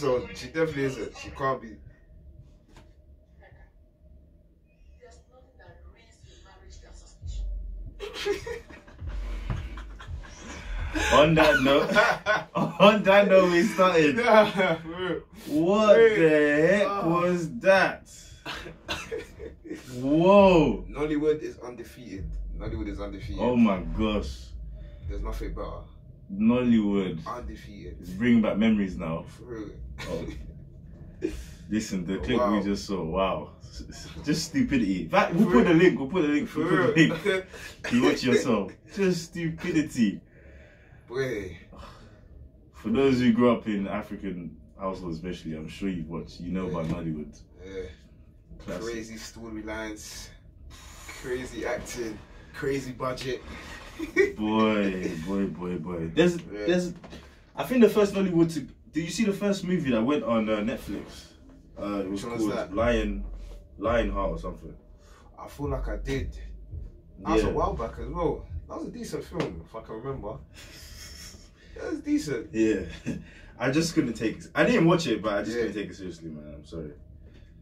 so. She definitely isn't. She can't be. On that note, on that note, we started. What the heck Oh. was that? Whoa! Nollywood is undefeated. Nollywood is undefeated. Oh my gosh, There's nothing better. Nollywood. Undefeated. It's bringing back memories now. Oh. Listen, the clip wow. we just saw. Wow, just stupidity. Fact, we'll put the link. We'll put the link. For We'll put the link. You watch yourself. Just stupidity. Boy. For those who grew up in African households, especially, I'm sure you've watched. You know about Nollywood. Yeah. Classic. Crazy storylines. Crazy acting. Crazy budget. Boy, boy, boy, boy. There's, Yeah. there's. I think the first Nollywood. To, did you see the first movie that went on uh, Netflix? Uh, it was Which was called that? Lion, Lionheart or something. I feel like I did. That was Yeah. a while back as well. That was a decent film, if I can remember. That was decent. Yeah, I just couldn't take. it. I didn't watch it, but I just Yeah. couldn't take it seriously, man. I'm sorry.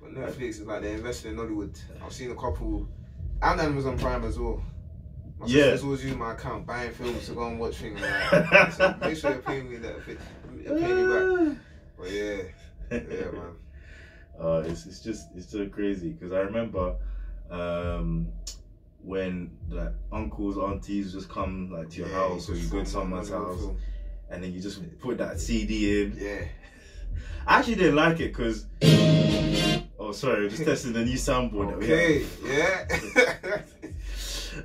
But Netflix is like they're investing in Nollywood. I've seen a couple, and Amazon Prime as well. My Yeah. sister's always using my account, buying films to go and watch things. Like, so make sure you're paying me that, you're paying me back. But yeah, yeah, man. Uh, it's it's just it's so crazy because I remember um, when like uncles aunties just come like to your Yeah, house or you go to someone's house film. and then you just put that CD in. Yeah. I actually didn't like it because oh sorry, just testing the new soundboard. Okay. Yeah.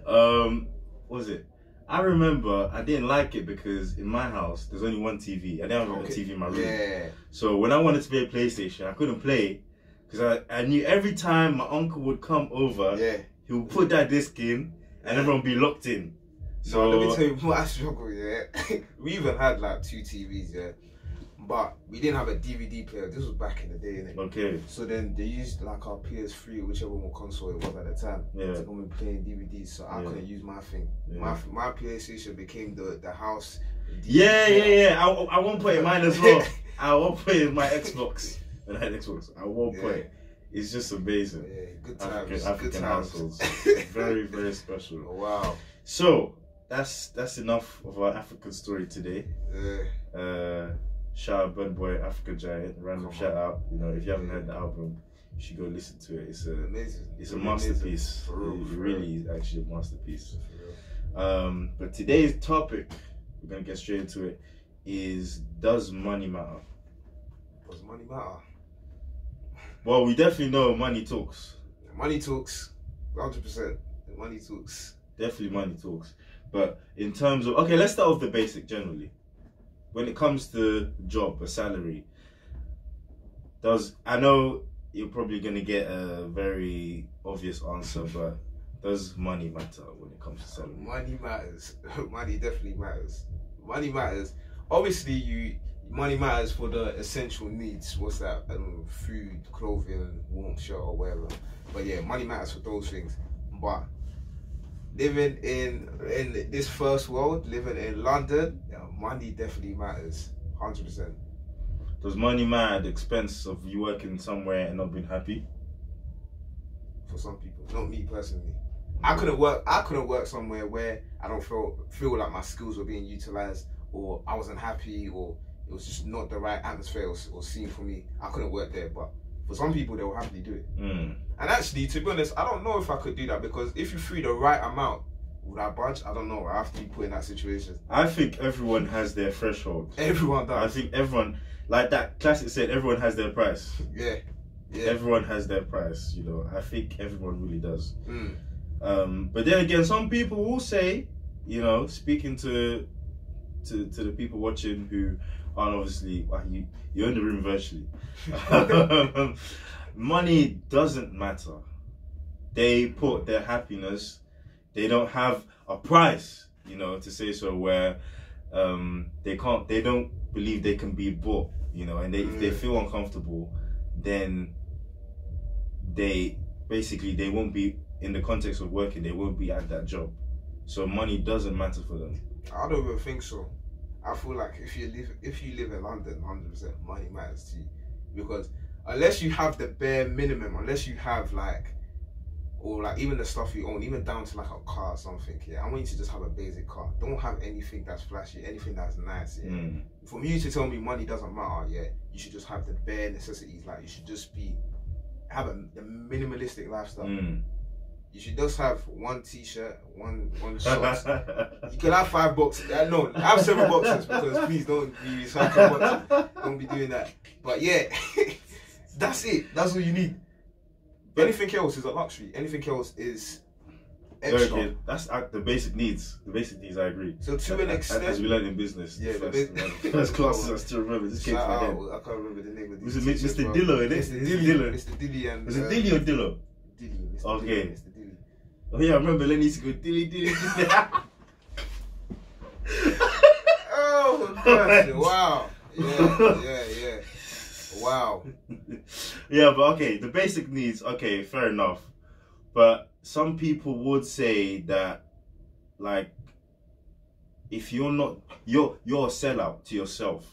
Um, what was it? I remember I didn't like it because in my house there's only one TV. I didn't have Okay. a TV in my room. yeah. So when I wanted to play a PlayStation, I couldn't play because I, I knew every time my uncle would come over, Yeah. he would put that disc in and everyone would be locked in. So So let me tell you what I struggle. Yeah. we even had like two TVs. Yeah. But we didn't have a DVD player. This was back in the day, innit? okay, So then they used like our PS3, whichever one console it was at the time, yeah, to go and playing DVDs. So I Yeah. couldn't use my thing. yeah. My my PlayStation became the the house. Yeah, yeah, yeah. I, I won't it mine as well. I won't in my Xbox. When I had Xbox, I won't Yeah. it. It's just amazing. Yeah, good times. African, good times. households, very, very special. Oh, wow. So that's that's enough of our African story today. Yeah. Uh, shout out Burna Boy, African Giant, random Come shout out. You know, if you haven't heard the album, you should go listen to it. It's a Amazing. it's a Really masterpiece. real, it really is actually a masterpiece. real. For real. Um, but today's topic, we're gonna get straight into it, is does money matter? Does money matter? Well, we definitely know money talks. Money talks. 100%. Money talks. Definitely money talks. But in terms of okay, let's start off the basic generally. When it comes to job, a salary, does I know you're probably gonna get a very obvious answer, but does money matter when it comes to salary? Money matters. money definitely matters. Money matters. Obviously, you money matters for the essential needs. What's that? Um, food, clothing, warmth, shelter, or whatever. But yeah, money matters for those things. But living in in this first world, living in London, yeah, money definitely matters. Hundred percent. Does money matter at the expense of you working somewhere and not being happy? For some people, not me personally. I couldn't work. I couldn't work somewhere where I don't feel feel like my skills were being utilized, or I wasn't happy, or it was just not the right atmosphere or, or scene for me. I couldn't work there. But for some people, they will happily do it. Mm. And actually, to be honest, I don't know if I could do that because if you threw the right amount, would I budge? I don't know. I have to be put in that situation. I think everyone has their threshold. Everyone does. I think everyone, like that classic said, everyone has their price. Yeah. Yeah. Everyone has their price, you know. I think everyone really does. Mm. Um, but then again, some people will say, you know, speaking to to, to the people watching who aren't obviously well, you you're in the room virtually. Money doesn't matter. They put their happiness. They don't have a price, you know, to say so. Where um, they can't, they don't believe they can be bought, you know, and they, if they Mm. feel uncomfortable, then they basically they won't be in the context of working. They won't be at that job. So money doesn't matter for them. I don't even think so. I feel like if you live if you live in London, hundred percent money matters to you because unless you have the bare minimum, unless you have like or like even the stuff you own, even down to like a car or something. Yeah, I want you to just have a basic car. Don't have anything that's flashy, anything that's nice. Yeah. Mm. For you to tell me money doesn't matter, yeah, you should just have the bare necessities. Like you should just be have a minimalistic lifestyle. Mm. You should just have one t-shirt, one one shorts. you can have five boxes. Uh, no, have seven boxes because please don't be recycling boxes. Don't be doing that. But yeah, that's it. That's all you need. Anything else is a luxury. Anything else is extra. good. That's uh, the basic needs. The basic needs, I agree. So to an As- extent, as we learned in business, Yeah, the the first, bas- one- first classes I still remember. This came to shout my out, head. I can't remember the name of Was these it teachers, Mr. bro. Dillo, innit? Mr. Mr. Dilly, Dillo. Mr. Dilly and Was it uh, Dilly or Dillo? Dilly, Mr. Okay. Dilly, Mr. Dilly. Oh yeah, I remember Lenny used to go dilly dilly dilly. Oh gosh, wow. Yeah, yeah, yeah. Wow. yeah, but okay, the basic needs, okay, fair enough. But some people would say that, like, if you're not, you're you're a sellout to yourself.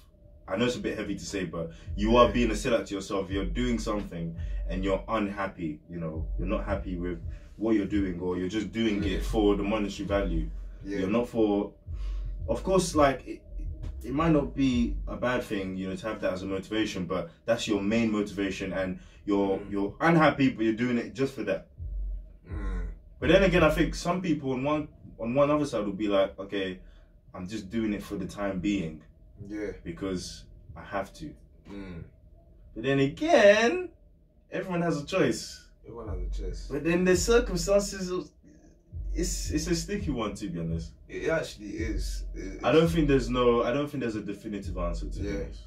I know it's a bit heavy to say, but you are being a sellout to yourself. You're doing something and you're unhappy. You know, you're not happy with what you're doing, or you're just doing it for the monetary value. Yeah. You're not for, of course, like it, might not be a bad thing, you know, to have that as a motivation, but that's your main motivation, and you're Mm. you're unhappy, but you're doing it just for that. Mm. But then again, I think some people on one on one other side will be like, okay, I'm just doing it for the time being Yeah. because I have to. Mm. But then again, everyone has a choice. Everyone has a choice. But then the circumstances, it's it's a sticky one to be honest. It actually is. It- I don't think there's no. I don't think there's a definitive answer to Yeah. this.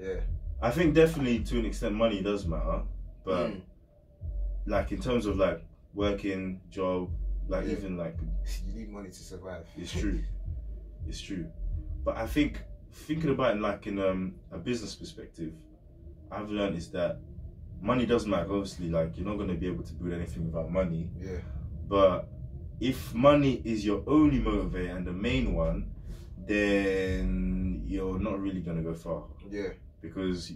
Yeah. I think definitely to an extent money does matter, but Mm. like in terms of like working, job, like Yeah. even like You need money to survive. it's true, it's true. But I think thinking about it like in um, a business perspective, I've learned is that money does matter. Obviously, like you're not gonna be able to build anything without money. Yeah. But if money is your only motivator and the main one, then you're not really gonna go far Yeah. because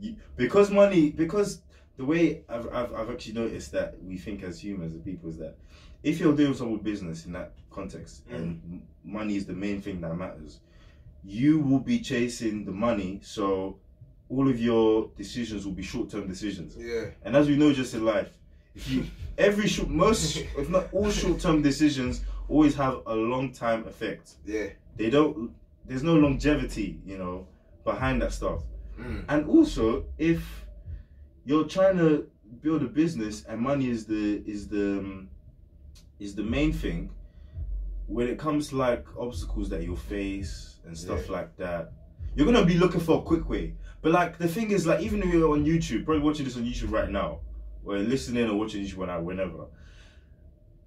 you, because money because the way I've, I've I've actually noticed that we think as humans as people is that if you're doing some business in that context mm. and money is the main thing that matters, you will be chasing the money. So all of your decisions will be short term decisions. Yeah. And as we know, just in life, if you every short most if not all short term decisions always have a long time effect. Yeah. They don't. There's no longevity, you know, behind that stuff. Mm. And also, if you're trying to build a business and money is the is the um, is the main thing, when it comes to like obstacles that you'll face and stuff Yeah. like that, you're gonna be looking for a quick way. But like the thing is, like even if you're on YouTube, probably watching this on YouTube right now, or listening or watching this when I whenever.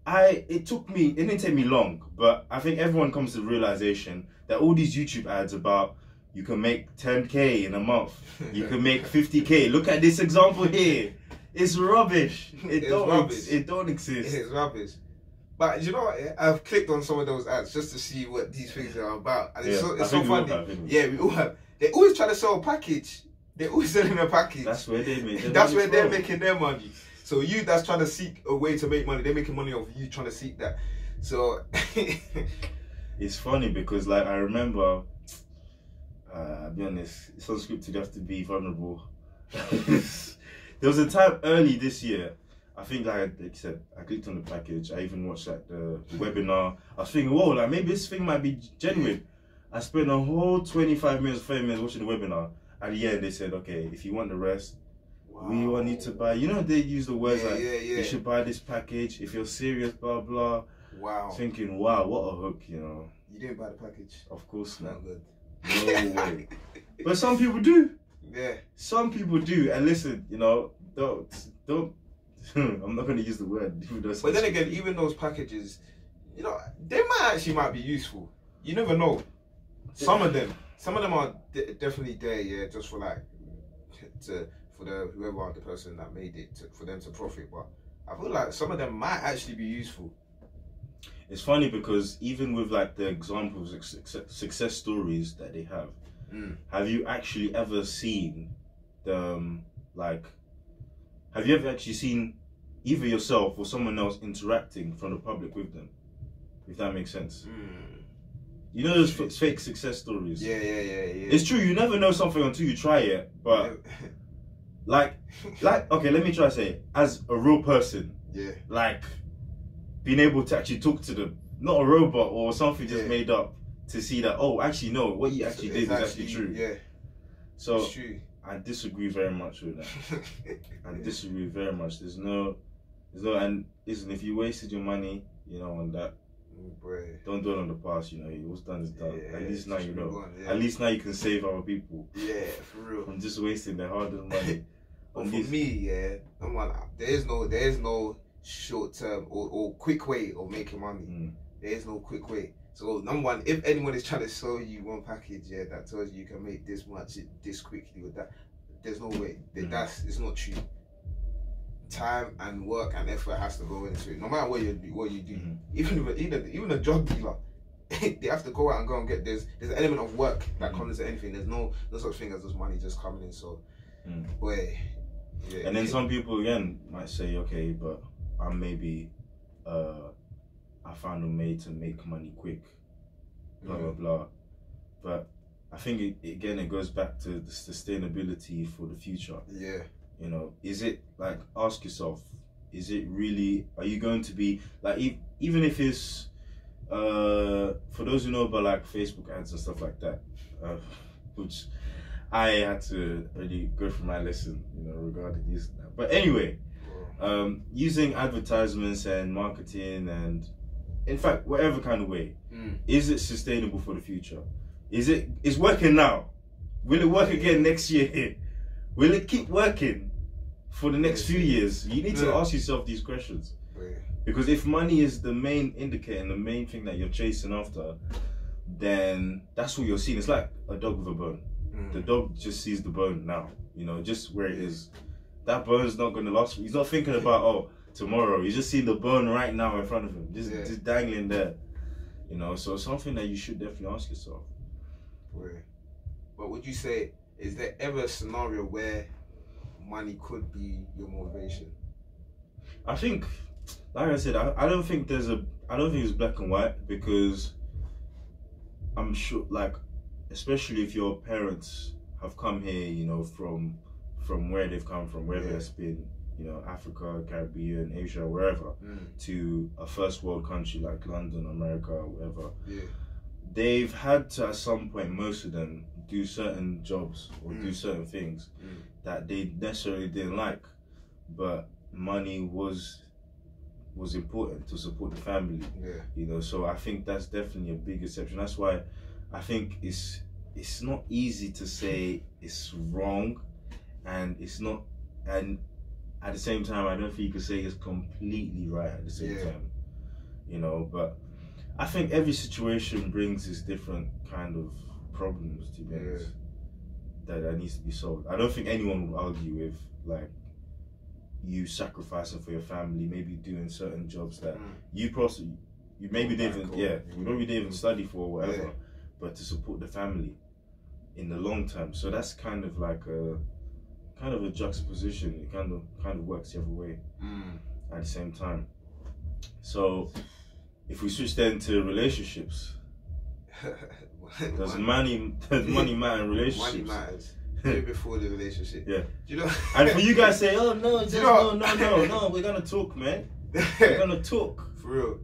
I it took me it didn't take me long, but I think everyone comes to the realization that all these YouTube ads about you can make 10k in a month, you can make 50k. Look at this example here. It's rubbish. It It's don't rubbish. it don't exist. It's rubbish. But you know what? Eh, I've clicked on some of those ads just to see what these things are about, and it's Yeah, so, it's so we all funny. have, yeah, we all have. They always try to sell a package. They're always selling a package. That's where they make. That's where they're making their money. So you that's trying to seek a way to make money, they're making money off you trying to seek that. So It's funny because like I remember, uh, I'll be honest, it's unscripted. You have to be vulnerable. there was a time early this year. I think like, like I said, I clicked on the package. I even watched like the, webinar. I was thinking, whoa, like maybe this thing might be genuine. I spent a whole twenty five minutes, thirty minutes watching the webinar. At the end, they said, okay, if you want the rest, we want you to buy. You know, they use the words yeah, like yeah, yeah. you should buy this package if you're serious, blah blah. Wow. Thinking, wow, what a hook, you know. You didn't buy the package. Of course not. Good. No way. But some people do. Yeah. Some people do. And listen, you know, don't don't. I'm not going to use the word. even though it But then again, even those packages, you know, they might actually might be useful. You never know. Some of them, some of them are de- definitely there, yeah, just for like to for the whoever the person that made it to, for them to profit. But I feel like some of them might actually be useful. it's funny because even with like the examples of success, success stories that they have, Mm. have you actually ever seen the um, like? Have you ever actually seen either yourself or someone else interacting from the public with them? If that makes sense. Mm. You know those f- fake success stories. Yeah, yeah, yeah, yeah. It's true. You never know something until you try it. But like, like, okay, let me try to say, it. as a real person, yeah, like being able to actually talk to them, not a robot or something just Yeah. made up, to see that oh, actually no, what you actually did is actually true. Yeah, So true. I disagree very much with that. I disagree very much. There's no, there's no, and listen, if you wasted your money, you know, on that, Boy. don't dwell on the past. You know, what's done is done. Yeah, At least now you know. yeah. At least now you can save other people Yeah, for real. from just wasting their hard-earned money. But for me, yeah, I'm like, there is no, there is no short term or, or quick way of making money. Mm. There is no quick way. So number one, if anyone is trying to sell you one package, yeah, that tells you you can make this much this quickly with that, there's no way. That- Mm. That's it's not true. Time and work and effort has to go into it. No matter what you do, what you do, Mhm. even if, even even a drug dealer, they have to go out and go and get. There's there's an element of work that Mhm. comes into anything. There's no no such thing as just money just coming in. So, Mm. boy, yeah. And then some people again might say, okay, but I'm maybe, uh, I found a way to make money quick, blah blah Mhm. blah. But I think it, again it goes back to the sustainability for the future. Yeah. You know, is it like ask yourself, is it really? Are you going to be like e- even if it's uh for those who know about like Facebook ads and stuff like that, uh, which I had to really go through my lesson, you know, regarding this. But anyway, um, using advertisements and marketing and in fact whatever kind of way, Mm. is it sustainable for the future? Is it? it is working now? Will it work again next year? Will it keep working for the next few years? You need to ask yourself these questions. Because if money is the main indicator and the main thing that you're chasing after, then that's what you're seeing. It's like a dog with a bone. Mm. The dog just sees the bone now, you know, just where it is. That bone's not gonna last. He's not thinking about oh tomorrow. He's just seeing the bone right now in front of him, just Yeah. just dangling there. You know, so something that you should definitely ask yourself. Right. But would you say, is there ever a scenario where money could be your motivation? I think, like I said, I, I don't think there's a, I don't think it's black and white because I'm sure, like, especially if your parents have come here, you know, from from where they've come from, whether Yeah. it's been, you know, Africa, Caribbean, Asia, wherever, Mm. to a first world country like London, America, whatever, Yeah. they've had to at some point, most of them, do certain jobs or do Mm. certain things Mm. That they necessarily didn't like, but money was was important to support the family. Yeah. You know, so I think that's definitely a big exception. That's why I think it's it's not easy to say it's wrong, and it's not, and at the same time, I don't think you could say it's completely right at the same Yeah. time. You know, but I think every situation brings its different kind of problems to be Yeah. That, that needs to be solved. I don't think anyone would argue with like you sacrificing for your family, maybe doing certain jobs that Mm. you probably you maybe back even yeah you maybe didn't even study for or whatever, Yeah. but to support the family in the long term. So that's kind of like a kind of a juxtaposition. It kind of kind of works the other way Mm. at the same time. So if we switch then to relationships, does money does money matter in relationships? Money matters. Before the relationship. Yeah. Do you know? And for you guys say, oh no, just, You know- no, no, no, no, we're gonna talk, man. We're gonna talk. For real.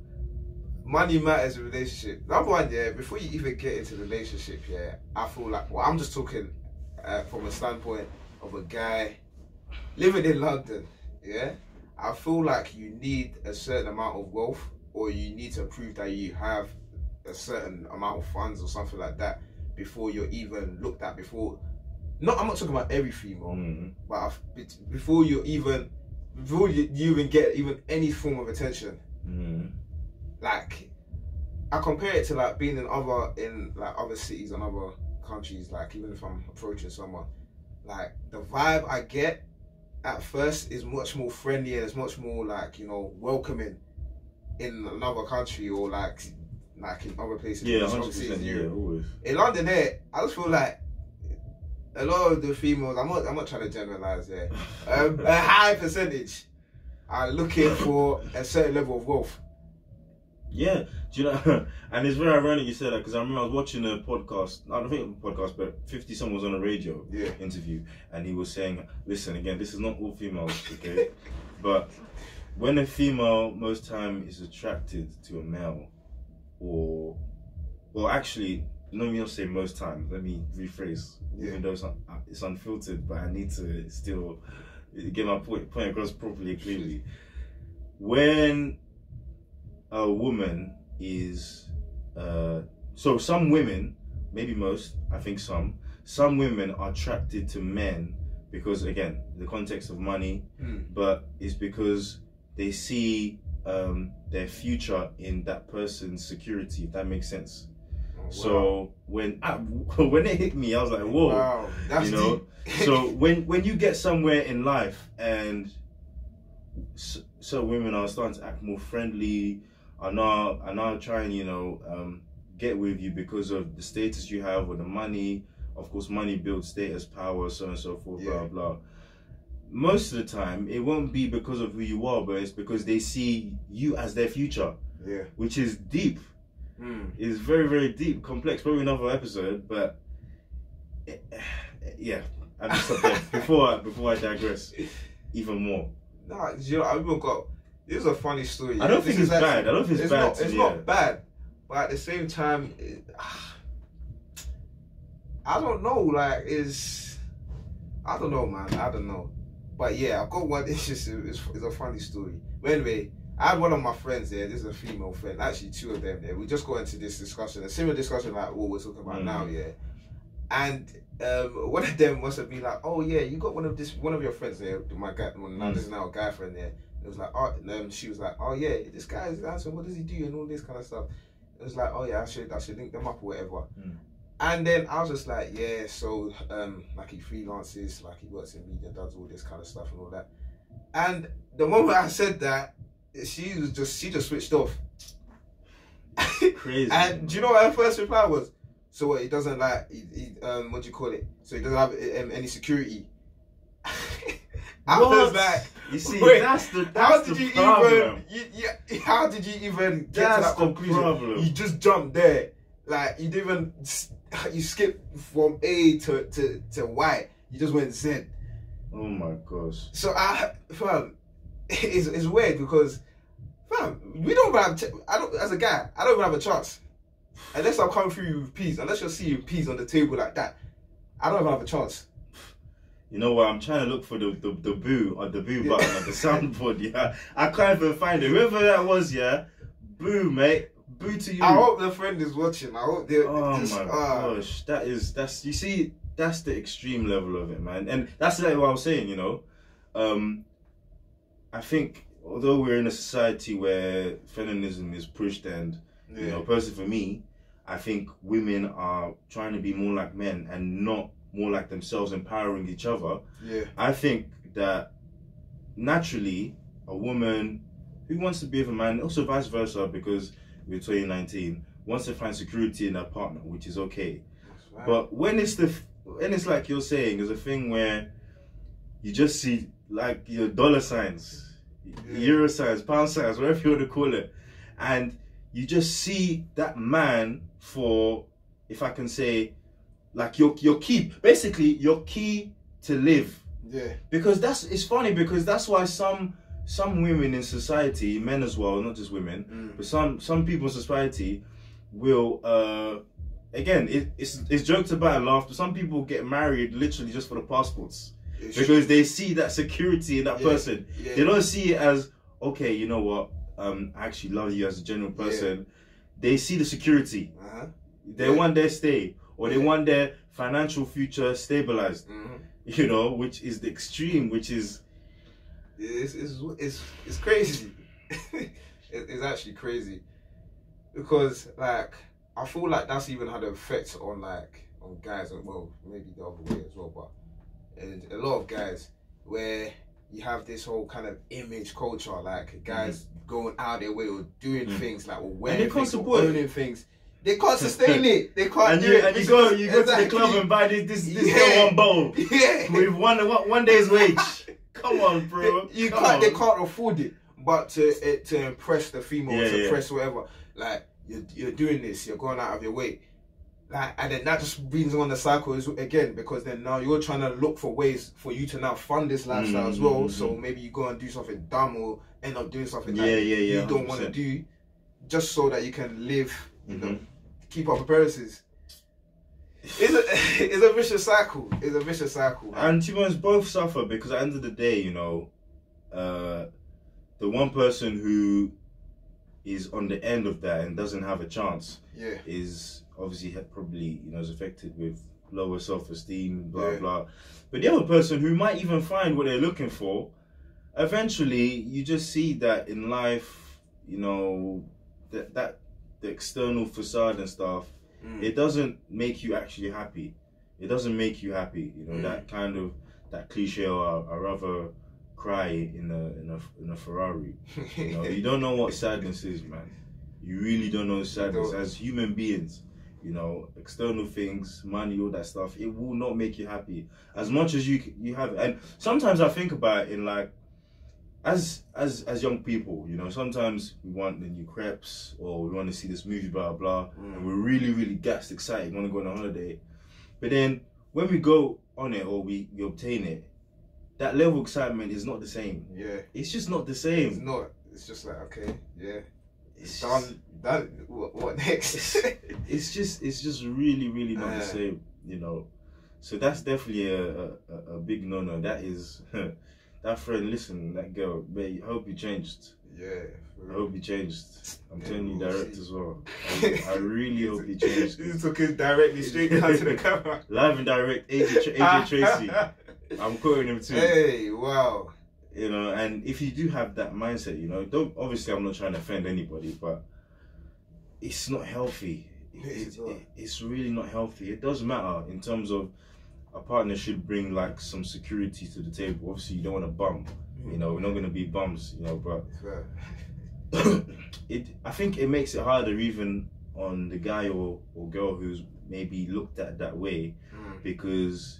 Money matters in relationship. Number one, yeah, before you even get into relationship, yeah, I feel like, well, I'm just talking uh, from a standpoint of a guy living in London, yeah. I feel like you need a certain amount of wealth or you need to prove that you have a certain amount of funds or something like that before you're even looked at before. Not, I'm not talking about every female, Mm. but I've, before you even, before you, you even get even any form of attention, Mm. like I compare it to like being in other in like other cities and other countries. Like even if I'm approaching someone, like the vibe I get at first is much more friendly and it's much more like you know welcoming in another country or like like in other places. Yeah, in hundred percent. Yeah, always. In London, there, I just feel like a lot of the females. I'm not. I'm not trying to generalize there. Um, a high percentage are looking for a certain level of wealth. Yeah, do you know? And it's very ironic you said that because I remember I was watching a podcast. I don't think it was a podcast, but Fifty Cent was on a radio Yeah. interview, and he was saying, "Listen, again, this is not all females, okay? but when a female most time is attracted to a male, or, well, actually, let me not say most times. Let me rephrase, Yeah. even though it's, un- it's unfiltered, but I need to still get my point, point across properly, clearly. When a woman is, uh, so some women, maybe most, I think some, some women are attracted to men because, again, the context of money, Mm. but it's because they see um, their future in that person's security, if that makes sense. Oh, wow. So when I, when it hit me, I was like, whoa. wow, that's you know, deep. so when when you get somewhere in life and so, so women are starting to act more friendly, are now are now trying, you know, um, get with you because of the status you have or the money. Of course, money builds status, power, so on and so forth, Yeah. blah blah. Most of the time, it won't be because of who you are, but it's because they see you as their future, yeah. which is deep. Mm. It's very very deep, complex. Probably another episode, but eh, yeah, I'm just stop there before I, before I digress even more. Nah, you know, I even got. This is a funny story. I don't This think it's bad. I don't think it's bad Not, it's yeah. not bad, but at the same time, it, I don't know. Like, is I don't know, man. I don't know. But yeah, I've got one. It's just it's, it's a funny story. But anyway, I had one of my friends there. This is a female friend. Actually, two of them there. We just got into this discussion, a similar discussion like what we're talking about Mm. now. Yeah, and um, one of them must have been like, "Oh yeah, you got one of this one of your friends there, my guy. Well, now Mm. this is now a guy friend there." It was like, "Oh," and um, she was like, "Oh yeah, this guy is handsome. What does he do and all this kind of stuff." It was like, "Oh yeah, I should I should link them up or whatever." Mm. And then I was just like, "Yeah, so um, like he freelances, like he works in media, does all this kind of stuff and all that." And the moment I said that, she was just she just switched off. Crazy. And do you know what her first reply was? So what? He doesn't like, he, he, um, what do you call it? So he doesn't have um, any security. I was What? like, you see, wait, that's the how did you problem. even? You, you, how did you even get That's to that conclusion? problem. You just jumped there, like you didn't even. You skipped from A to to to Y. You just went Z. Oh my gosh. So I, fam, it's, it's weird because, fam, we don't have. I don't as a guy. I don't even have a chance unless I'm coming through with peas. Unless you're seeing peas on the table like that, I don't even have a chance. You know what? I'm trying to look for the the, the boo or the boo button on the soundboard. Yeah, I can't even find it. Whoever that was, yeah, boo, mate, boo to you. I hope the friend is watching. I hope they. Oh just, my ah. gosh, that is that's you see that's the extreme level of it, man, and that's like what I was saying. You know, um, I think although we're in a society where feminism is pushed, and you know, personally for me, I think women are trying to be more like men and not more like themselves, empowering each other. yeah. I think that naturally, a woman who wants to be with a man, also vice versa, because we're 2019, wants to find security in a partner, which is okay. Right. But when it's the when it's like you're saying, there's a thing where you just see like your dollar signs, Yeah. euro signs, pound signs, whatever you want to call it, and you just see that man for, if I can say, like your your key, basically your key to live yeah. because that's it's funny because that's why some some women in society men as well not just women Mm. but some some people in society will uh again it, it's it's joked about and laughed but some people get married literally just for the passports It's because they see that security in that Yeah. person yeah. they don't see it as okay you know what um i actually love you as a general Yeah. person they see the security Uh-huh. they Yeah. want their stay or they want their financial future stabilized Mhm. you know which is the extreme which is It's it's it's, it's crazy. it, it's actually crazy because like I feel like that's even had an effect on like on guys as well. Maybe the other way as well, but and a lot of guys where you have this whole kind of image culture, like guys going out their way or doing Mm. things like or wearing things or owning things. They can't sustain it. They can't And do you it. and you go you go to the club and buy this this, this Yeah. one bowl yeah. with one one, one day's wage. Come on, bro. They, you Come can't. They can't afford it. But to it, to impress the female, Yeah, to yeah. impress whatever, like you're, you're doing this, you're going out of your way, like, and then that just brings them on the cycle again because then now you're trying to look for ways for you to now fund this lifestyle as well. So mhm. maybe you go and do something dumb or end up doing something Yeah, that yeah, yeah. you don't want to do, just so that you can live, you know, Mhm. keep up appearances. It's a it's a vicious cycle. It's a vicious cycle. man. And to be honest, both suffer because at the end of the day, you know, uh, the one person who is on the end of that and doesn't have a chance yeah, is obviously probably you know is affected with lower self esteem, blah Yeah. blah. But the other person who might even find what they're looking for, eventually you just see that in life, you know, that that the external facade and stuff Mm. it doesn't make you actually happy. It doesn't make you happy. You know Mm. that kind of that cliche. Or I rather cry in a in a in a Ferrari. You know you don't know what sadness is, man. You really don't know sadness as human beings. You know external things, money, all that stuff. It will not make you happy as much as you you have. And sometimes I think about it in like. As as as young people, you know, sometimes we want the new crepes or we want to see this movie, blah blah Mm. and we're really, really gassed, excited, want to go on a holiday. But then when we go on it or we, we obtain it, that level of excitement is not the same. yeah. It's just not the It's same. not. It's just like okay, yeah, It's done. Done. What, what next? It's just it's just really, really not Uh. the same, you know. So that's definitely a a, a- a big no no. That is that friend. Listen, that girl. Babe, I hope you changed. yeah. I hope you changed. I'm Yeah, telling you we'll direct see. as well. I, um, I really hope you changed. You took it directly straight down to the camera. Live and direct, AJ, AJ Tracey. I'm quoting him too. Hey, wow. you know and if you do have that mindset you know don't obviously i'm not trying to offend anybody but it's not healthy It's it, it- it's really not healthy it does matter in terms of a partner should bring like some security to the table obviously you don't want to bum you know we're not going to be bums you know but it i think it makes it harder even on the guy or, or girl who's maybe looked at that way Mm. because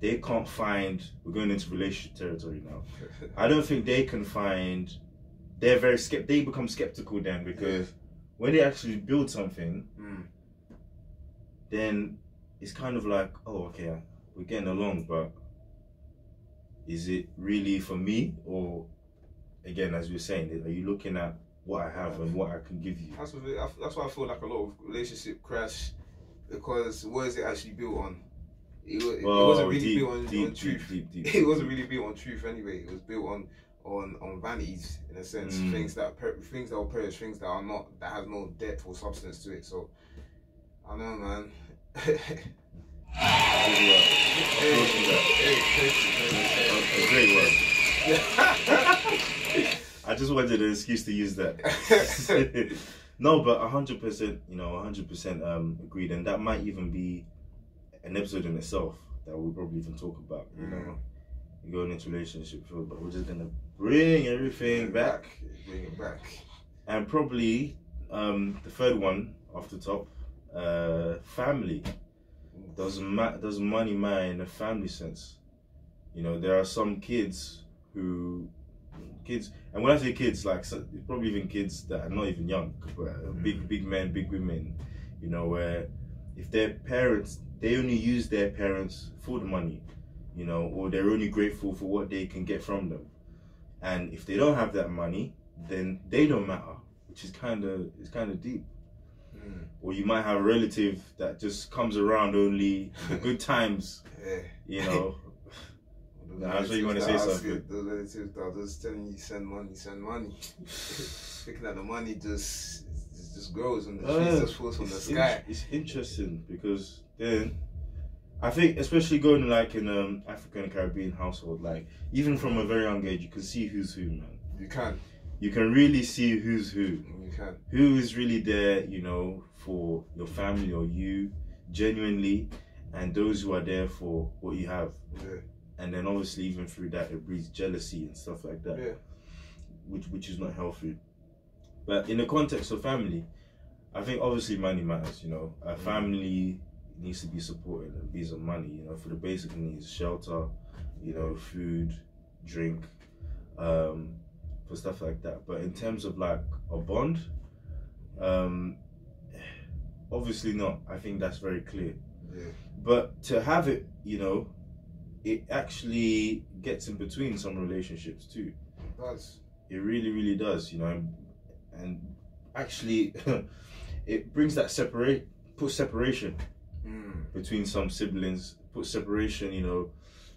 they can't find we're going into relationship territory now I don't think they can find. They're very skept. They become skeptical then because when they actually build something, Mm. then it's kind of like, oh, okay, we're getting along, but is it really for me or, again, as we were saying, are you looking at what I have and what I can give you? That's what, I- that's why I feel like a lot of relationship crash because what is it actually built on? It, it Well, wasn't really deep, built on, deep, on truth. deep, deep, It wasn't really built on truth anyway. It was built on on on vanities in a sense. Mm. Things that per, things that will perish, things that are not that has no depth or substance to it. So I know, man. Hey, hey, A great word. I just wanted an excuse to use that. no, but hundred percent, you know, hundred percent um agreed, and that might even be an episode in itself that we'll probably even talk about. You know, going into relationship field, but we're just gonna bring everything back, Bring it back. and probably um the third one off the top, uh, family. Does ma- does money matter in a family sense? You know, there are some kids who kids, and when I say kids, like so, probably even kids that are not even young, but uh, big big men, big women. You know, where if their parents, they only use their parents for the money, you know, or they're only grateful for what they can get from them, and if they don't have that money, then they don't matter, which is kind of it's kind of deep Mm. or you might have a relative that just comes around only the good times, Yeah. you know. Nah, I'm sure you wanna say that something. you- Those relatives that are just telling you send money, send money. Thinking that the money just it just grows and the Uh, just falls from the sky. in- it's interesting because then I think especially going like in um African Caribbean household, like even from a very young age, you can see who's who, man. You can, You can really see who's who. Who is really there, you know, for your family or you, genuinely, and those who are there for what you have. Yeah. and then obviously even through that it breeds jealousy and stuff like that, Yeah. which which is not healthy. But in the context of family, I think obviously money matters. You know, a Mm. family needs to be supported and based on money. You know, for the basic needs, shelter, you know, food, drink, um, for stuff like that. But in terms of like a bond, um, obviously not. I think that's very clear. Yeah. But to have it, you know, it actually gets in between some relationships too. That's It really, really does, you know, and, and actually, it brings that separate, puts separation mm, between some siblings, puts separation, you know,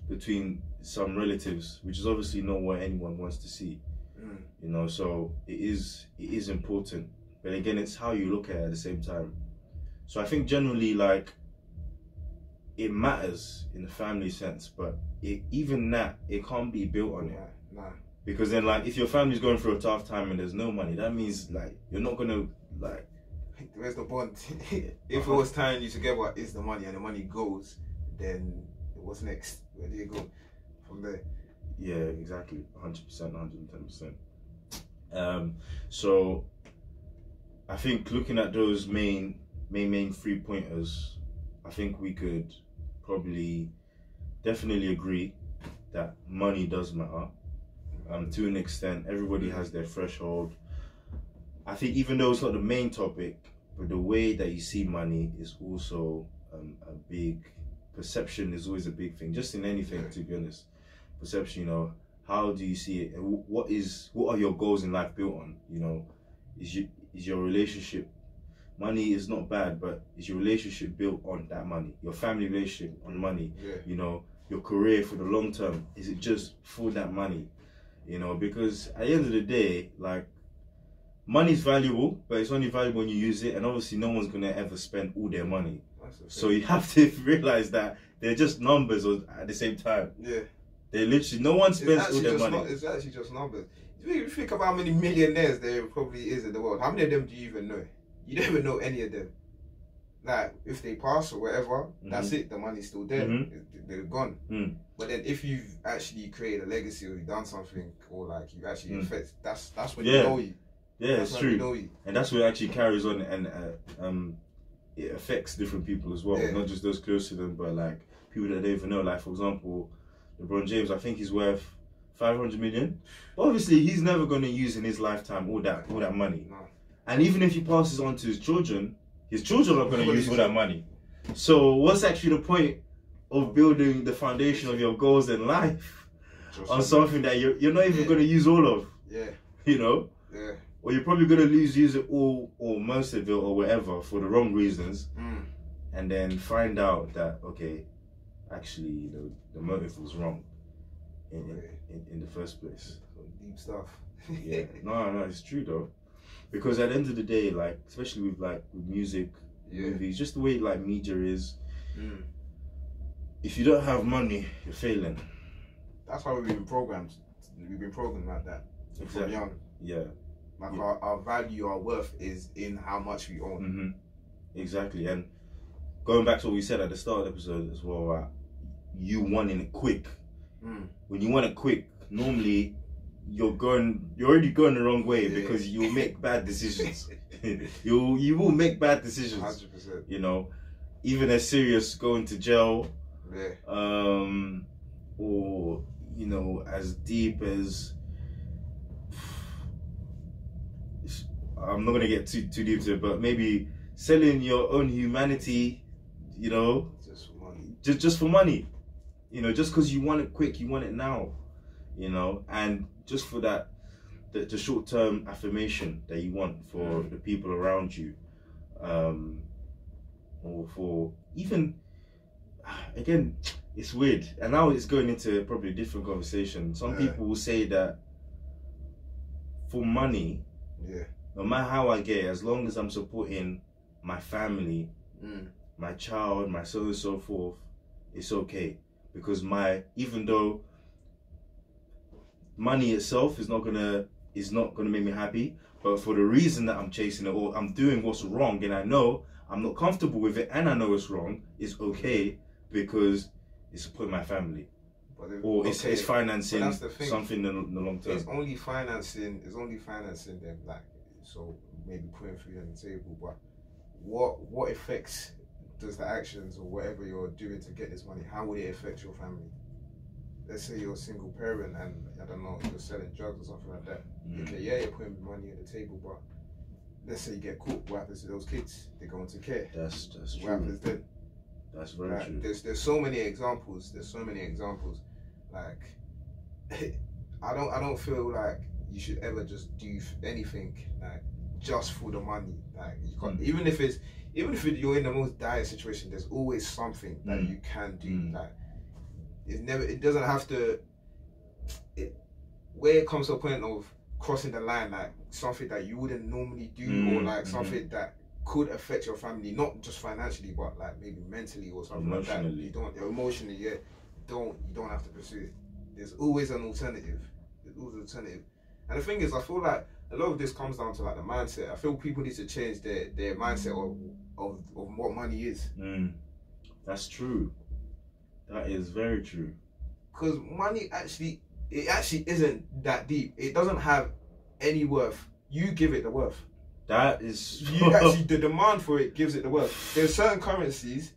between some relatives, which is obviously not what anyone wants to see, mm, you know. So it is, it is important, but again, it's how you look at it at the same time. So I think generally, like, it matters in the family sense, but it, even that, it can't be built on it. nah, nah. Because then, like, if your family's going through a tough time and there's no money, that means like you're not gonna like. Where's the bond? if it was tying you together is the money and the money goes, then what's next? Where do you go from there? Yeah, exactly, hundred percent, hundred and ten percent. Um, so I think looking at those main, main, main three pointers, I think we could probably definitely agree that money does matter. Um, to an extent, everybody has their threshold. I think even though it's not the main topic, but the way that you see money is also um, a big perception is always a big thing. Just in anything, to be honest, perception. You know, how do you see it? And what is what are your goals in life built on? You know, is your is your relationship? Money is not bad, but is your relationship built on that money? Your family relationship on money? Yeah. you know your career for the long term is it just for that money you know because at the end of the day like money's valuable but it's only valuable when you use it and obviously no one's gonna ever spend all their money the so you have to realize that they're just numbers or- at the same time yeah. They literally no one spends all their just money nu- it's actually just numbers. If you think about how many millionaires there probably is in the world, how many of them do you even know? You don't even know any of them. Like, if they pass or whatever, that's it. The money's still there. Mhm. They're gone. Mm. But then, if you've actually created a legacy or you've done something, or like you actually Mm. affect, that's that's when Yeah. you know you. yeah that's it's when you true know you. and that's what actually carries on and uh, um it affects different people as well Yeah. not just those close to them but like people that they even know like for example lebron james i think he's worth 500 million obviously he's never going to use in his lifetime all that all that money No. and even if he passes on to his children his children are going to use all that money so what's actually the point of building the foundation of your goals in life Just on something that you're, you're not even Yeah. going to use all of Yeah. you know Yeah. or you're probably gonna lose use it all or most of it or whatever for the wrong reasons, Mm. and then find out that okay, actually the the motive was wrong in in, in, in the first place. Deep stuff. Yeah, no, no, it's true though, because at the end of the day, like especially with like with music, Yeah. movies, just the way like media is, Mm. if you don't have money, you're failing. That's how we've been programmed. We've been programmed like that from Exactly. young. Yeah. Like Yeah. our, our value, our worth is in how much we own. hmm Exactly, and going back to what we said at the start of the episode as well, you wanting it quick. Mm. When you want it quick, normally you're going, you're already going the wrong way Yeah. because you'll make bad decisions. you you will make bad decisions. Hundred percent. You know, even as serious going to jail, Yeah. um, or you know, as deep as. I'm not gonna get too too deep to it, but maybe selling your own humanity, you know, Just for money. just just for money, you know, just because you want it quick, you want it now, you know, and just for that, the, the short term affirmation that you want for the people around you, um, or for even again, it's weird, and now it's going into probably a different conversation. Some Yeah. people will say that for money, Yeah. no matter how I get, as long as I'm supporting my family Mm. my child, my so and so forth, it's okay because my even though money itself is not gonna is not gonna make me happy, but for the reason that I'm chasing it or I'm doing what's wrong and I know I'm not comfortable with it and I know it's wrong, it's okay because it's supporting my family. But if- or it's, okay, it's financing but thing. something in, the- in the long term. It's only financing. It's only financing them, like so maybe putting food on the table. But what what effects does the actions or whatever you're doing to get this money? How would it affect your family? Let's say you're a single parent and I don't know you're selling drugs or something like that. Mm. Okay, yeah, you're putting money on the table, but let's say you get caught. What happens to those kids? They go into care. That's that's What true. happens then? That's very Like, true. there's there's so many examples. There's so many examples. Like I don't I don't feel like you should ever just do anything like just for the money. Like you can't, Mm. even if it's even if you're in the most dire situation, there's always something that Mm. you can do. Mm. Like it never it doesn't have to. It where it comes to a point of crossing the line, like something that you wouldn't normally do, or Mm, like mhm. something that could affect your family, not just financially, but like maybe mentally or something like that. Emotionally. You don't emotionally, yeah. Don't you don't have to pursue it. There's always an alternative. There's always an alternative. And the thing is, I feel like a lot of this comes down to like the mindset. I feel people need to change their their mindset of of, of what money is. Mm. That's true. That is very true. Because money actually, it actually isn't that deep. It doesn't have any worth. You give it the worth. That is. you actually the demand for it gives it the worth. There's certain currencies,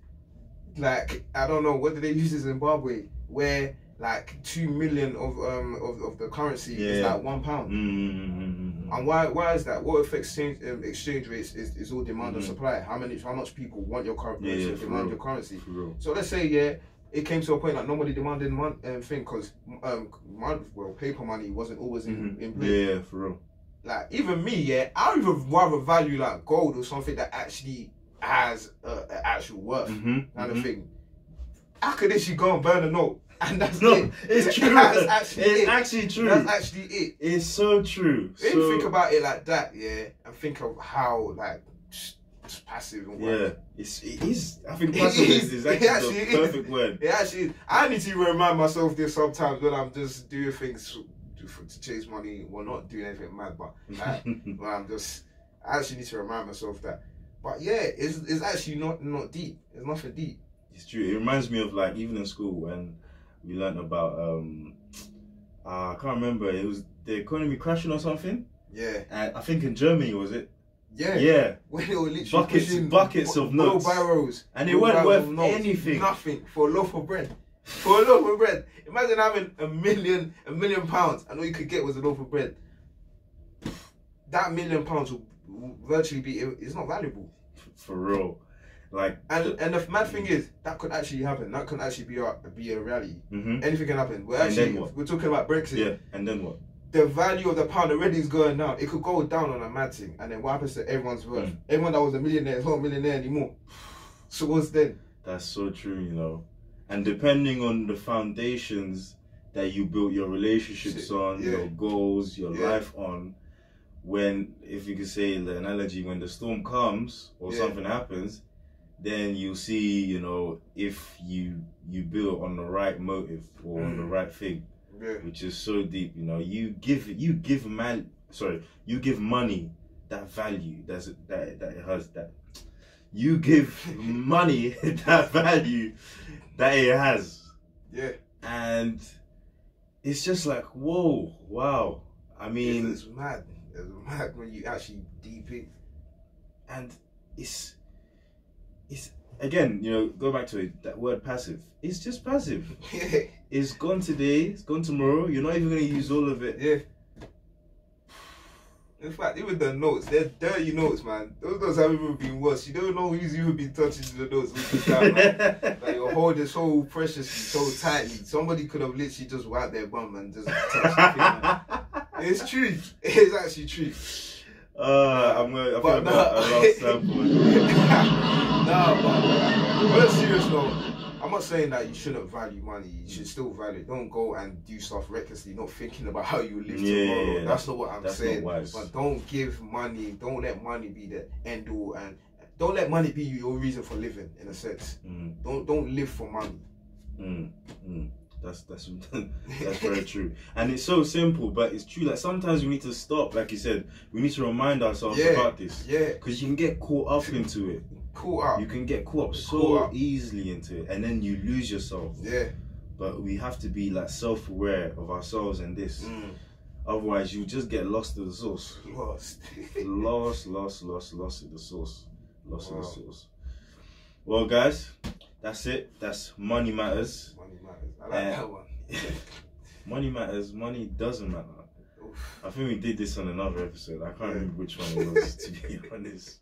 like I don't know what do they use in Zimbabwe, where like two million of um of, of the currency is Yeah. like one pound. Mm-hmm. And why why is that? What affects exchange um, exchange rates is, is all demand and Mhm. supply. How many how much people want your currency? Yeah, yeah, demand real. your currency. So let's say yeah, it came to a point like nobody demanded one um, thing because um well paper money wasn't always in, Mhm. in play Yeah, for real. like even me, yeah, I would even rather value like gold or something that actually has a actual worth Mm-hmm. kind of thing. I could actually go and burn a note, and that's No, it. it's true. That's actually it's it. actually true. That's actually it. it's so true. If So, you think about it like that, yeah, and think of how like just, passive and yeah, it's it is. I think passive is. is, actually, actually the is. perfect word. It actually, is. I need to remind myself this sometimes when I'm just doing things to, to chase money. Well, not doing anything mad, but like, Well, I'm just I actually need to remind myself that. But yeah, it's it's actually not not deep. It's nothing deep. It's true. It reminds me of like even in school when we learned about um uh, I can't remember. It was the economy crashing or something. Yeah, And I think in Germany was it? yeah. Yeah. When they were literally Buckets- buckets of notes. wheelbarrows, And it weren't worth anything. Nothing for a loaf of bread. For a loaf of bread. Imagine having a million a million pounds and all you could get was a loaf of bread. That million pounds will will virtually be it's not valuable. For real. Like And and the mad thing is that could actually happen. That could actually be a be a reality. hmm Anything can happen. We're actually we're talking about Brexit. Yeah. And then what? the value of the pound already is going down. It could go down on a mad thing, and then what happens to everyone's worth? Mm. Everyone that was a millionaire is not a millionaire anymore. So what's then? That's so true, you know. And depending on the foundations that you built your relationships Shit, on, yeah. your goals, your Yeah. life on, when, if you could say the analogy, when the storm comes or Yeah. something happens, then you see, you know, if you you build on the right motive or on the Mm. right thing, Yeah, which is so deep. You know, you give you give man, sorry, you give money that value that's that that it has that. You give money that value that it has, yeah. and it's just like whoa, wow. I mean, it's, it's mad. It's mad when you actually deep it. and it's it's again, you know, go back to it. That word passive. It's just passive. yeah, It's gone today. It's gone tomorrow. You're not even gonna use all of it. yeah. In fact, even the notes, they're dirty notes, man. Those notes have even been worse. You don't know who's even been touching the notes. That, man. Like you're holding so preciously, so tightly. Somebody could have literally just wiped their bum and just touched the thing. It's true. It's actually true. Uh, I'm gonna. I But I no. Nah, but on a serious note, I'm not saying that you shouldn't value money. You should still value it. Don't go and do stuff recklessly, not thinking about how you live Yeah, tomorrow. yeah. That's not what I'm saying. But don't give money. Don't let money be the end all, and don't let money be your reason for living. In a sense, Mm, don't don't live for money. mm, mm. That's that's that's very true, and it's so simple, but it's true. Like sometimes we need to stop, like you said, we need to remind ourselves Yeah. about this Yeah, because you can get caught up into it. cool out. You can get caught up so Caught up. easily into it, and then you lose yourself. Yeah, but we have to be like self-aware of ourselves and this. Mm. Otherwise, you just get lost in the sauce. Lost. lost, lost, lost, lost in the sauce. Lost in the sauce. Well, guys, that's it. That's money matters. Money matters. I like Uh, that one. Money matters. Money doesn't matter. Oof. I think we did this on another episode. I can't Yeah. remember which one it was, to be honest.